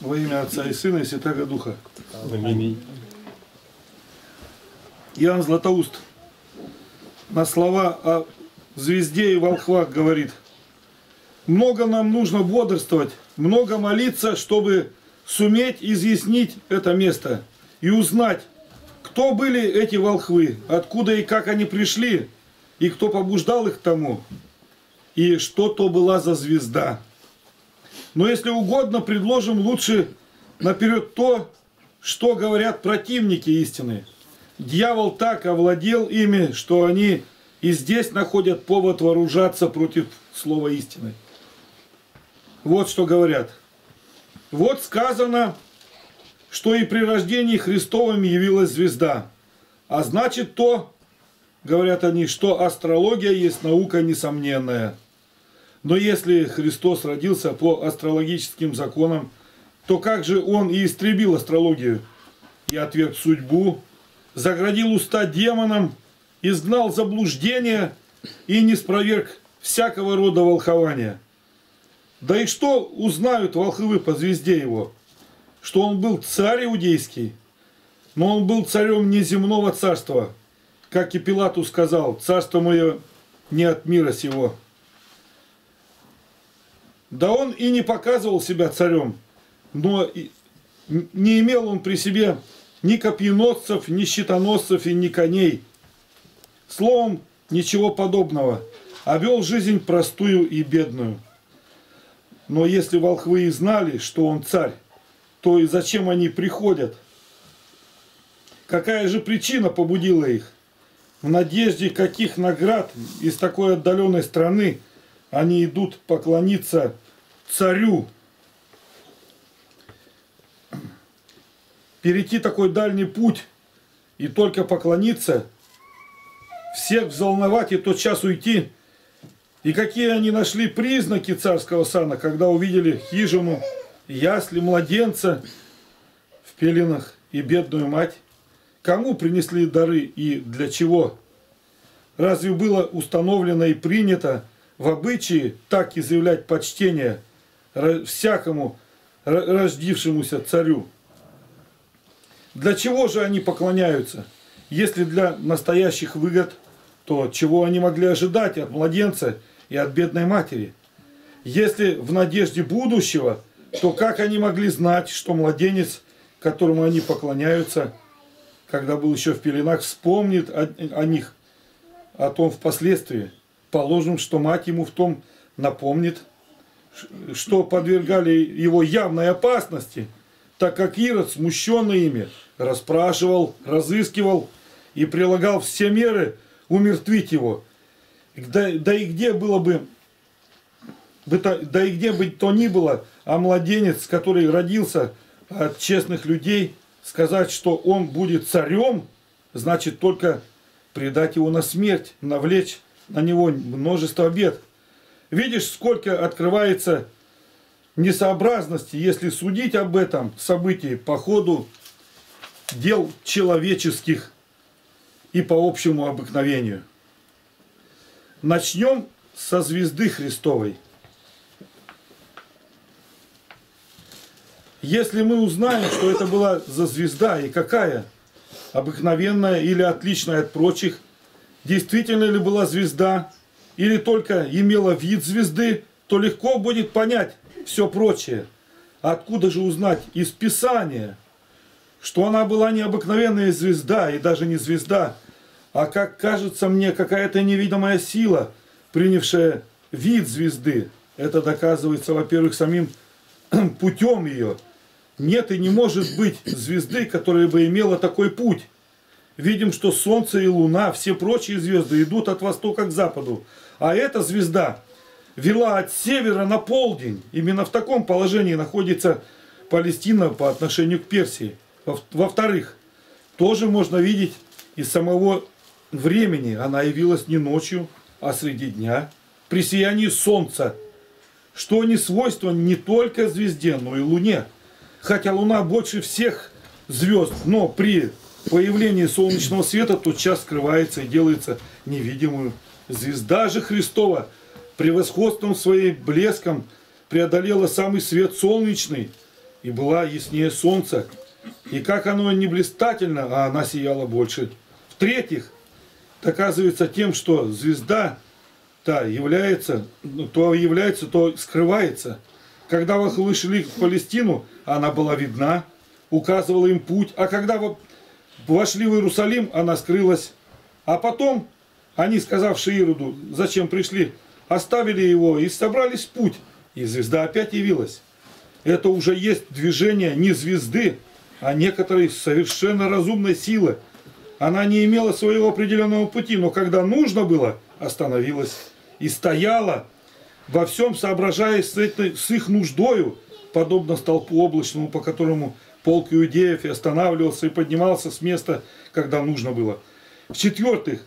Во имя Отца и Сына и Святого Духа. Аминь. Иоанн Златоуст на слова о звезде и волхвах говорит. Много нам нужно бодрствовать, много молиться, чтобы суметь изъяснить это место и узнать, кто были эти волхвы, откуда и как они пришли, и кто побуждал их тому, и что то была за звезда. Но если угодно, предложим лучше наперед то, что говорят противники истины. Дьявол так овладел ими, что они и здесь находят повод вооружаться против слова истины. Вот что говорят. Вот сказано, что и при рождении Христовом явилась звезда. А значит то, говорят они, что астрология есть наука несомненная. Но если Христос родился по астрологическим законам, то как же Он и истребил астрологию и отверг судьбу, заградил уста демонам, изгнал заблуждение и не спроверг всякого рода волхования. Да и что узнают волхвы по звезде его? Что он был царь иудейский, но он был царем неземного царства, как и Пилату сказал, царство мое не от мира сего. Да он и не показывал себя царем, но не имел он при себе ни копьеносцев, ни щитоносцев и ни коней. Словом, ничего подобного, а вел жизнь простую и бедную. Но если волхвы и знали, что он царь, то и зачем они приходят? Какая же причина побудила их? В надежде каких наград из такой отдаленной страны они идут поклониться царю, перейти такой дальний путь и только поклониться, всех взволновать и тот час уйти. И какие они нашли признаки царского сана, когда увидели хижину, ясли, младенца в пеленах и бедную мать? Кому принесли дары и для чего? Разве было установлено и принято в обычае так изъявлять почтение всякому рождившемуся царю? Для чего же они поклоняются? Если для настоящих выгод, то чего они могли ожидать от младенца и от бедной матери? Если в надежде будущего, то как они могли знать, что младенец, которому они поклоняются, когда был еще в пеленах, вспомнит о, о них, о том впоследствии? Положим, что мать ему в том напомнит, что подвергали его явной опасности, так как Ирод, смущенный ими, расспрашивал, разыскивал и прилагал все меры умертвить его. Да, да и где было бы, да и где бы то ни было, а младенец, который родился от честных людей, сказать, что он будет царем, значит только предать его на смерть, навлечь на него множество бед. Видишь, сколько открывается несообразности, если судить об этом событии по ходу дел человеческих и по общему обыкновению. Начнем со звезды Христовой. Если мы узнаем, что это была за звезда и какая, обыкновенная или отличная от прочих, действительно ли была звезда или только имела вид звезды, то легко будет понять все прочее. Откуда же узнать из Писания – что она была необыкновенная звезда, и даже не звезда, а, как кажется мне, какая-то невидимая сила, принявшая вид звезды. Это доказывается, во-первых, самим путем ее. Нет и не может быть звезды, которая бы имела такой путь. Видим, что Солнце и Луна, все прочие звезды идут от востока к западу. А эта звезда вела от севера на полдень. Именно в таком положении находится Палестина по отношению к Персии. Во-вторых, тоже можно видеть из самого времени. Она явилась не ночью, а среди дня, при сиянии солнца, что не свойство не только звезде, но и луне. Хотя луна больше всех звезд, но при появлении солнечного света тотчас скрывается и делается невидимую. Звезда же Христова превосходством своей блеском преодолела самый свет солнечный и была яснее солнца. И как оно не блистательно, а она сияла больше. В-третьих, доказывается тем, что звезда та является, ну, то является, то скрывается. Когда волхвы шли в Палестину, она была видна, указывала им путь, а когда вошли в Иерусалим, она скрылась. А потом они, сказавши Ироду, зачем пришли, оставили его и собрались в путь. И звезда опять явилась. Это уже есть движение не звезды, а некоторой совершенно разумной силы. Она не имела своего определенного пути, но когда нужно было, остановилась и стояла, во всем соображая с, этой, с их нуждою, подобно столпу облачному, по которому полк иудеев и останавливался и поднимался с места, когда нужно было. В-четвертых,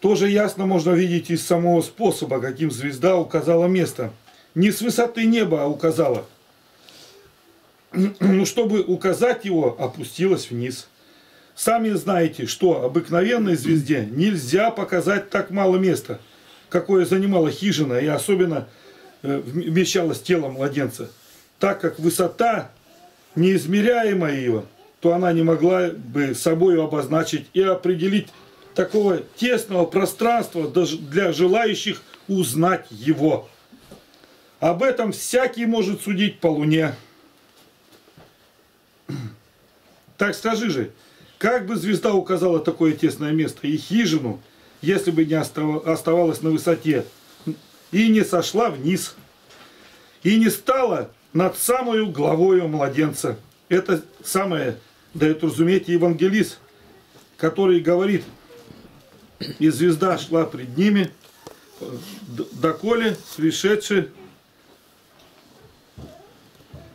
тоже ясно можно видеть из самого способа, каким звезда указала место. Не с высоты неба, а указала. Ну, чтобы указать его, опустилась вниз. Сами знаете, что обыкновенной звезде нельзя показать так мало места, какое занимала хижина и особенно э, вмещалось тело младенца, так как высота неизмеряемая ее, то она не могла бы собой обозначить и определить такого тесного пространства для желающих узнать его. Об этом всякий может судить по луне. Так скажи же, как бы звезда указала такое тесное место и хижину, если бы не оставалась на высоте, и не сошла вниз, и не стала над самую главою младенца. Это самое дает разуметь евангелист, который говорит, и звезда шла пред ними, доколе пришедший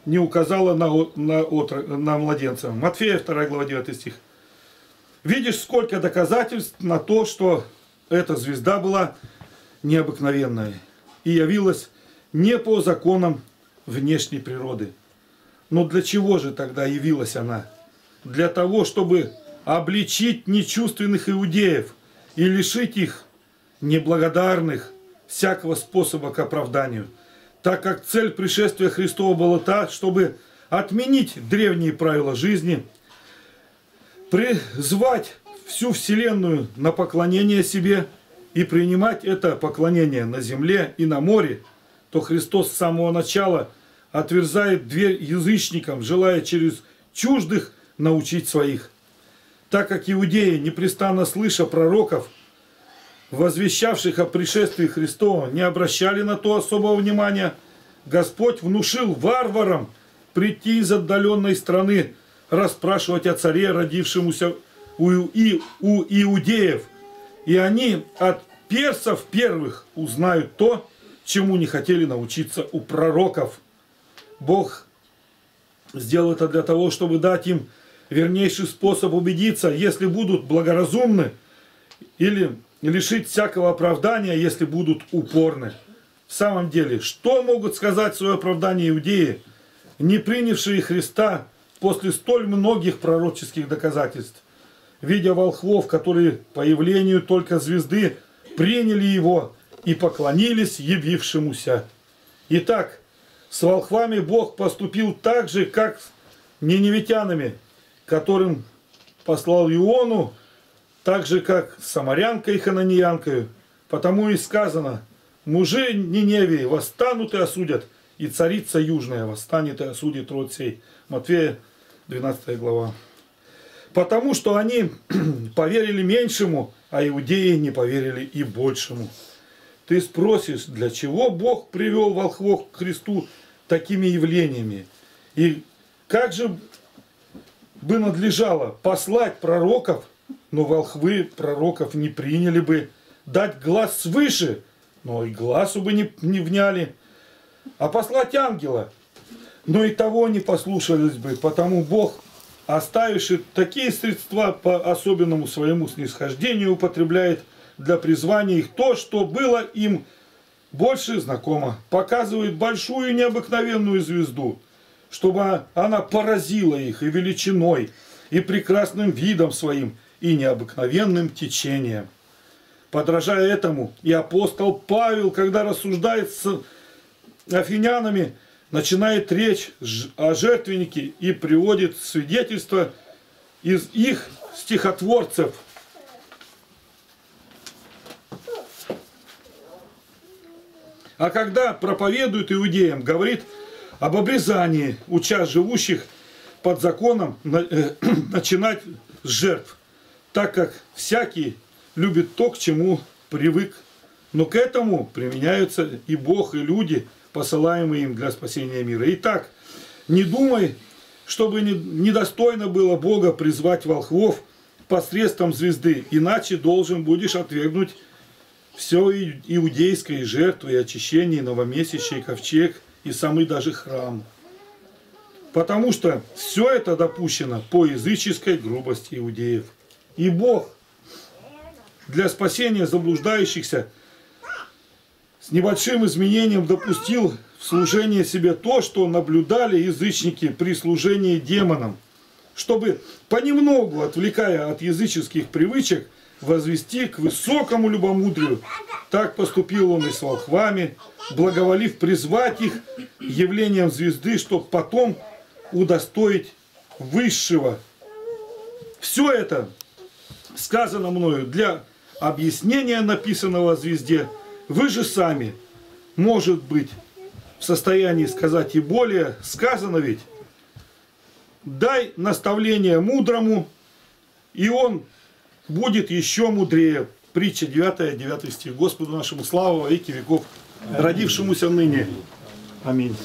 не указала на, на, отро, на младенца. Матфея 2 глава 9 стих. Видишь, сколько доказательств на то, что эта звезда была необыкновенная и явилась не по законам внешней природы. Но для чего же тогда явилась она? Для того, чтобы обличить нечувственных иудеев и лишить их неблагодарных всякого способа к оправданию, так как цель пришествия Христова была та, чтобы отменить древние правила жизни – призвать всю Вселенную на поклонение себе и принимать это поклонение на земле и на море, то Христос с самого начала отверзает дверь язычникам, желая через чуждых научить своих. Так как иудеи, непрестанно слыша пророков, возвещавших о пришествии Христова, не обращали на то особого внимания, Господь внушил варварам прийти из отдаленной страны расспрашивать о царе, родившемуся у, и, у иудеев. И они от персов первых узнают то, чему не хотели научиться у пророков. Бог сделал это для того, чтобы дать им вернейший способ убедиться, если будут благоразумны, или лишить всякого оправдания, если будут упорны. В самом деле, что могут сказать свое оправдание иудеи, не принявшие Христа после столь многих пророческих доказательств. Видя волхвов, которые по явлению только звезды приняли его и поклонились явившемуся. Итак, с волхвами Бог поступил так же, как с неневитянами, которым послал Иону, так же, как с самарянкой и хананиянкой. Потому и сказано, мужи Ниневии восстанут и осудят, и царица южная восстанет и осудит род сей. Матфея 12 глава. Потому что они поверили меньшему, а иудеи не поверили и большему. Ты спросишь, для чего Бог привел волхвов к Христу такими явлениями? И как же бы надлежало послать пророков, но волхвы пророков не приняли бы, дать глаз свыше, но и глазу бы не, не вняли, а послать ангела – но и того не послушались бы, потому Бог, оставивший такие средства по особенному своему снисхождению, употребляет для призвания их то, что было им больше знакомо. Показывает большую необыкновенную звезду, чтобы она поразила их и величиной, и прекрасным видом своим, и необыкновенным течением. Подражая этому, и апостол Павел, когда рассуждает с афинянами, начинает речь о жертвеннике и приводит свидетельство из их стихотворцев. А когда проповедует иудеям, говорит об обрезании уча живущих под законом э, начинать с жертв, так как всякий любит то, к чему привык. Но к этому применяются и Бог, и люди, посылаемые им для спасения мира. Итак, не думай, чтобы недостойно было Бога призвать волхвов посредством звезды, иначе должен будешь отвергнуть все иудейское, жертвы, и очищение, и новомесячие, и ковчег, и самый даже храм. Потому что все это допущено по языческой грубости иудеев. И Бог для спасения заблуждающихся с небольшим изменением допустил в служение себе то, что наблюдали язычники при служении демонам, чтобы понемногу, отвлекая от языческих привычек, возвести к высокому любомудрию. Так поступил он и с волхвами, благоволив призвать их явлением звезды, чтобы потом удостоить высшего. Все это сказано мною для объяснения написанного звезде. Вы же сами, может быть, в состоянии сказать и более. Сказано ведь, дай наставление мудрому, и он будет еще мудрее. Притча 9, 9 стих. Господу нашему славу веки веков, родившемуся ныне. Аминь.